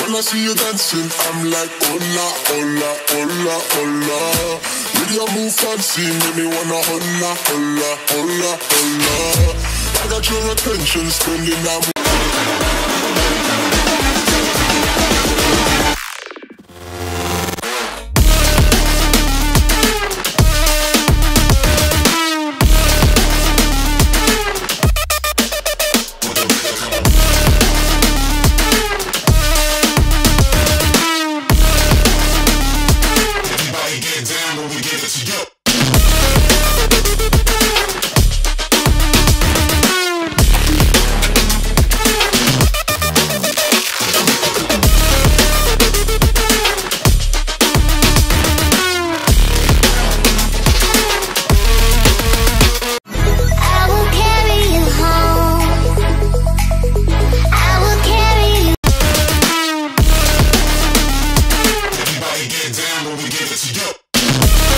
When I see you dancing, I'm like, hola, hola, hola, hola. With your move fancy, make me wanna hola, hola, hola, hola. I got your attention, spending that. Let's go.